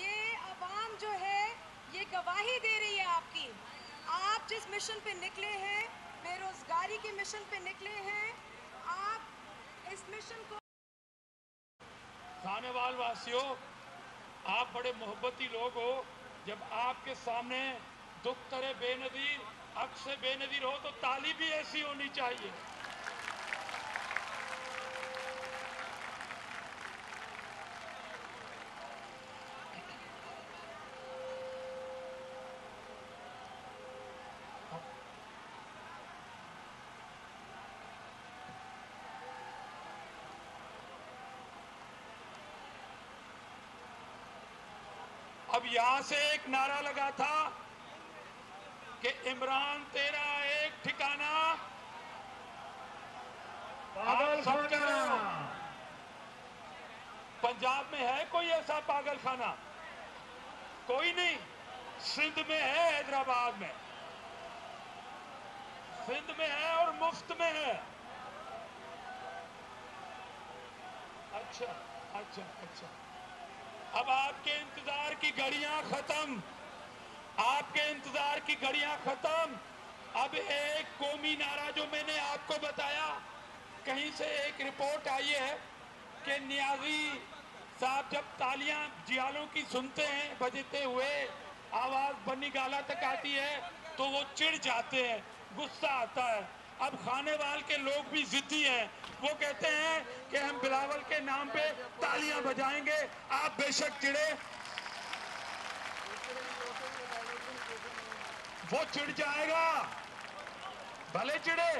ये अवाम जो है, ये गवाही दे रही है आपकी। आप जिस मिशन पे निकले हैं, बेरोजगारी के मिशन पे निकले हैं, आप इस मिशन को खानेवाल वासियों, आप बड़े मोहब्बती लोग हो। जब आपके सामने दुख तरे बेनजीर, अक्स से बेनजीर हो तो ताली भी ऐसी होनी चाहिए। अब यहाँ से एक नारा लगा था कि इमरान तेरा एक ठिकाना। पागल। खाना। पंजाब में है कोई ऐसा पागल खाना? कोई नहीं। सिंध में है हैदराबाद में। सिंध में है और मुफ़्त में है। अच्छा अच्छा अच्छा। अब आपके इंतज़ार की घड़ियाँ खत्म। आपके इंतज़ार की घड़ियाँ खत्म। अब एक कौमी नारा जो मैंने आपको बताया, कहीं से एक रिपोर्ट आई है कि न्याजी साहब जब तालियाँ जियालों की सुनते हैं, बजते हुए आवाज़ बनी गाला तक आती है तो वो चिढ़ जाते हैं, गुस्सा आता है। अब खाने वाल के लोग भी जिद्दी हैं। वो कहते हैं कि हम बिलावल के नाम पे तालियाँ बजाएँगे। आप बेशक चिड़े वो चिड़ जाएगा। भले चिढ़े।